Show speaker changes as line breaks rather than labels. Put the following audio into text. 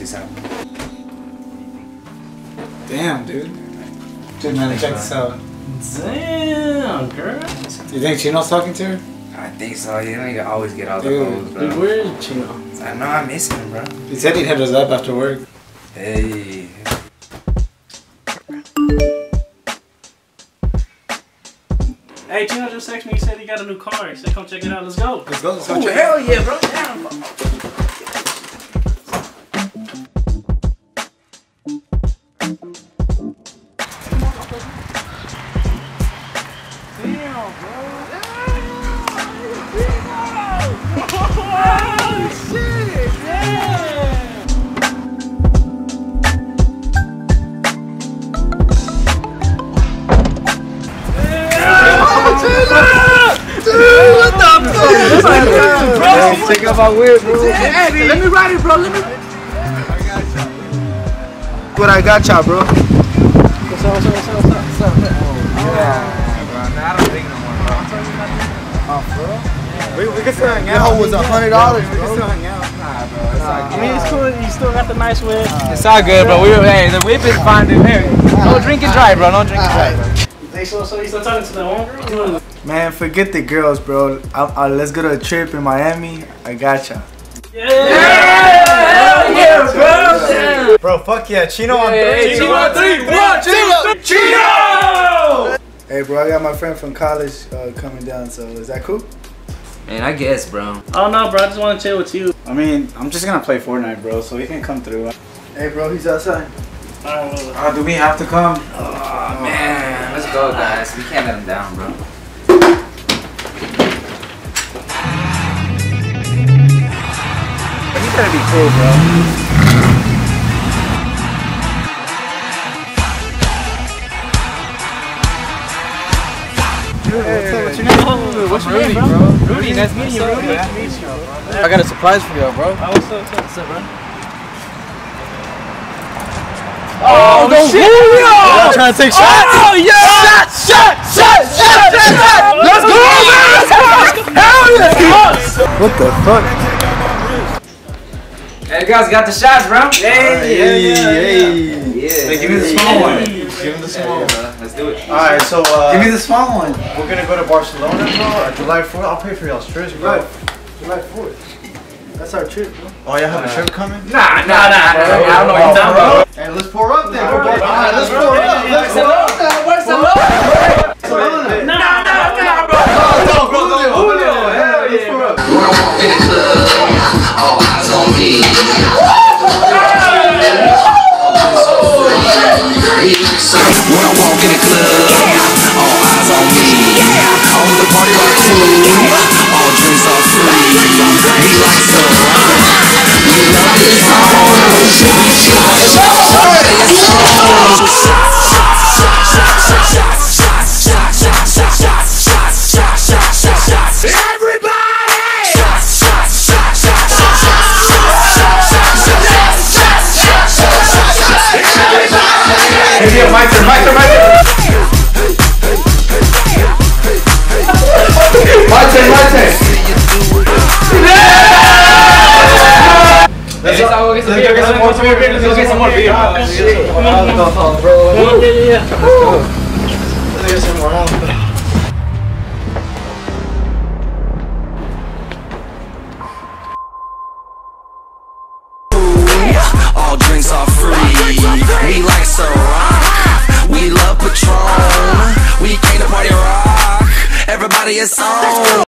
this out.
Damn, dude. Dude, man, check this out.
Damn, girl.
You think Chino's talking to her?
I think so. You know, you always get all the
Dude.
hoes,
Dude, where is Chino?
I know I miss him, bro.
He said he'd hit us up after work.
Hey.
Hey, Chino just texted me. He said he got a new car. He said, come check it out. Let's go.
Let's go. Let's go
Oh,
check
hell
out.
yeah, bro. Damn.
Check out my whip, bro.
Hey, let me ride it, bro. Let me.
What I got y'all, bro.
What's up, what's up, what's up, what's up, what's up?
Yeah, bro. Nah, I don't think no more, bro.
We, we can still hang out. That was a hundred dollars, bro. We can still hang out.
Nah, bro. It's all
I mean, it's cool. You still got the nice whip.
It's all good, bro. We hey, the whip is fine, dude. Hey, don't drink it dry, bro. Don't drink it dry, bro.
So, so you still talking to the homegirl?
Man, forget the girls, bro. I, I, let's go to a trip in Miami. I gotcha.
Yeah!
Yeah, yeah bro.
Bro, fuck yeah. Chino on three.
Chino on three. One, two, Chino.
Hey, bro, I got my friend from college uh, coming down, so is that cool?
Man, I guess, bro.
Oh, no, bro. I just want to chill with you.
I mean, I'm just gonna play Fortnite, bro, so he can come through. Hey, bro, he's outside.
All right, well,
Oh, do we have to come?
Oh, man. Let's go, guys. We can't let him down, bro.
You gotta be cool, bro. What's your name?
what's your name, bro?
Rudy, nice meeting you, Rudy.
I got a surprise for you, bro.
Oh, what's up, what's up, what's up, bro?
Oh, oh no shit! I'm trying to take oh, shots.
Oh, yeah! Shot, shot, shot, shot, shot! Let's go, man! Hell yeah!
What the fuck?
Hey, guys, got the shots, bro.
Hey, hey, hey.
Yeah.
give me the small one. Give me the small one.
Let's do it.
Alright, so uh,
Give me the small one.
we're gonna go to Barcelona, bro, on July 4th. I'll pay for y'all's trips, bro.
July 4th. That's our trip, bro.
Oh, y'all have a trip coming?
Nah, nah, nah, nah. I don't know what you're talking about.
Hey, let's pour up then. Alright, let's pour up. Let's pour up.
Go get some more beer.
Alcohol, bro.
Yeah, yeah, yeah.
All drinks are free. We like. We love Patron. We came to party rock. Everybody is on.